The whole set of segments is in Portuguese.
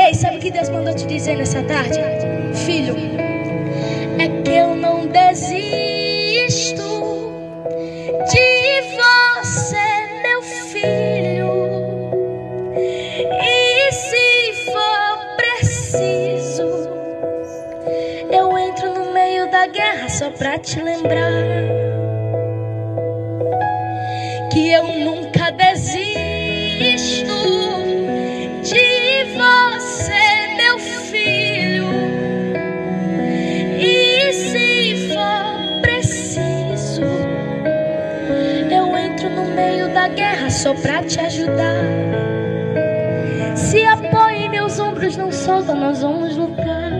Ei, sabe o que Deus mandou te dizer nessa tarde? Filho, é que eu não desisto de você, meu filho. E se for preciso, eu entro no meio da guerra só pra te lembrar que eu nunca guerra só pra te ajudar. Se apoia em meus ombros, não solta, nós vamos lutar.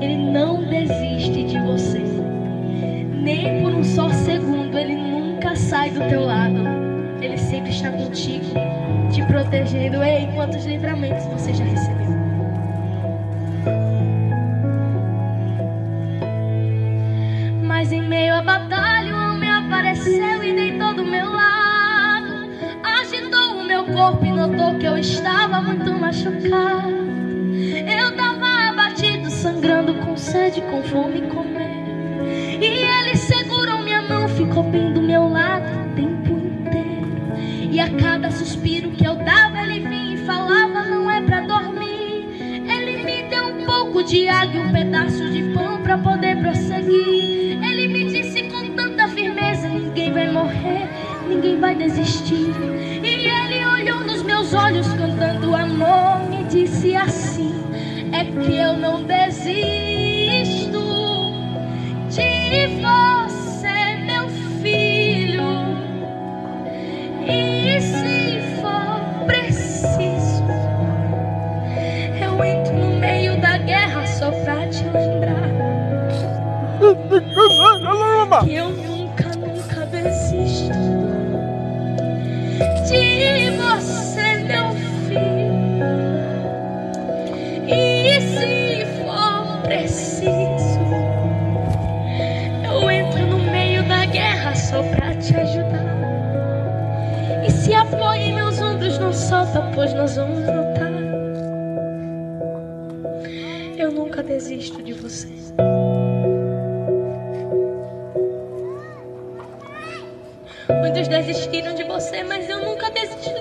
Ele não desiste de você, nem por um só segundo. Ele nunca sai do teu lado. Ele sempre está contigo, te protegendo. Ei, quantos livramentos você já recebeu? Corpo e notou que eu estava muito machucado. Eu tava abatido, sangrando com sede, com fome e medo. E ele segurou minha mão, ficou bem do meu lado o tempo inteiro. E a cada suspiro que eu dava, ele vinha e falava: Não é pra dormir. Ele me deu um pouco de água e um pedaço olhos cantando amor, me disse assim: É que eu não desisto Se for preciso, eu entro no meio da guerra só pra te ajudar. E se apoia em meus ombros, não solta, pois nós vamos lutar. Eu nunca desisto de você. Muitos desistiram de você, mas eu nunca desisto de você.